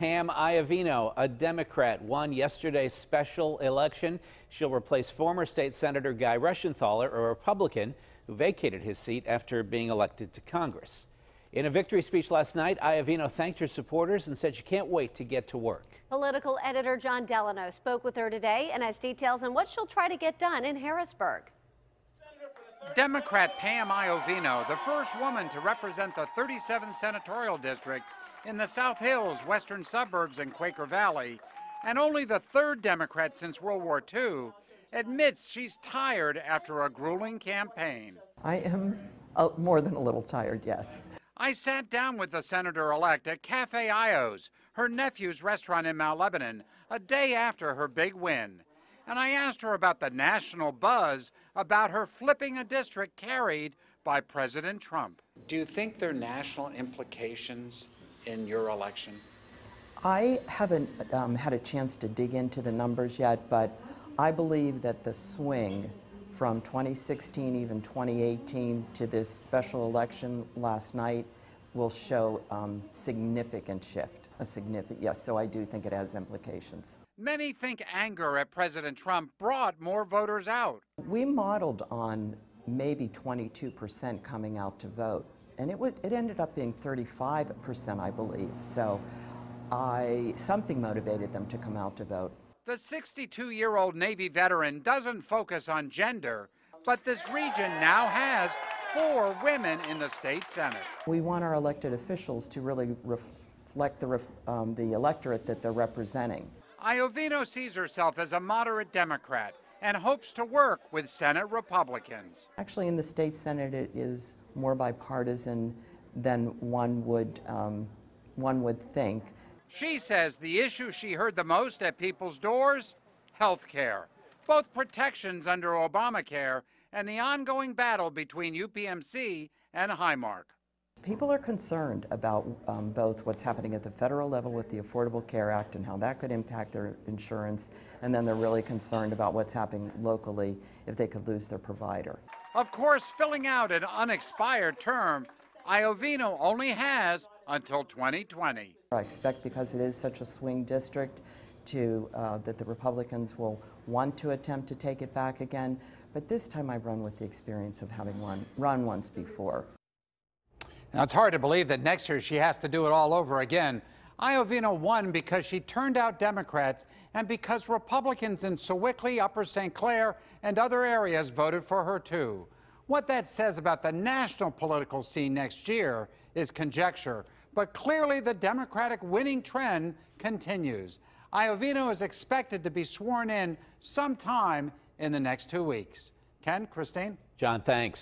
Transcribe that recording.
Pam Iovino, a Democrat, won yesterday's special election. She'll replace former state senator Guy Reschenthaler, a Republican who vacated his seat after being elected to Congress. In a victory speech last night, Iovino thanked her supporters and said she can't wait to get to work. Political editor Jon Delano spoke with her today and has details on what she'll try to get done in Harrisburg. Democrat Pam Iovino, the first woman to represent the 37th senatorial district in the South Hills, western suburbs, and Quaker Valley, and only the third Democrat since World War II, admits she's tired after a grueling campaign. I am uh, more than a little tired, yes. I sat down with the senator elect at Cafe Io's, her nephew's restaurant in Mount Lebanon, a day after her big win. And I asked her about the national buzz about her flipping a district carried by President Trump. Do you think there are national implications in your election? I haven't um, had a chance to dig into the numbers yet, but I believe that the swing from 2016, even 2018, to this special election last night will show um, significant shift. A significant, yes, so I do think it has implications. Many think anger at President Trump brought more voters out. We modeled on maybe 22% coming out to vote and it, would, it ended up being 35%, I believe. So I, something motivated them to come out to vote. The 62 year old Navy veteran doesn't focus on gender, but this region now has four women in the state Senate. We want our elected officials to really reflect the, um, the electorate that they're representing. Iovino sees herself as a moderate Democrat and hopes to work with Senate Republicans. Actually, in the state Senate, it is more bipartisan than one would, um, one would think. She says the issue she heard the most at people's doors health care, both protections under Obamacare and the ongoing battle between UPMC and Highmark. People are concerned about um, both what's happening at the federal level with the Affordable Care Act and how that could impact their insurance, and then they're really concerned about what's happening locally if they could lose their provider. Of course, filling out an unexpired term, Iovino only has until 2020. I expect because it is such a swing district to uh, that the Republicans will want to attempt to take it back again, but this time I run with the experience of having run, run once before. Now, it's hard to believe that next year she has to do it all over again. Iovino won because she turned out Democrats and because Republicans in Sewickley, Upper St. Clair, and other areas voted for her too. What that says about the national political scene next year is conjecture, but clearly the Democratic winning trend continues. Iovino is expected to be sworn in sometime in the next two weeks. Ken, Christine? Jon, thanks.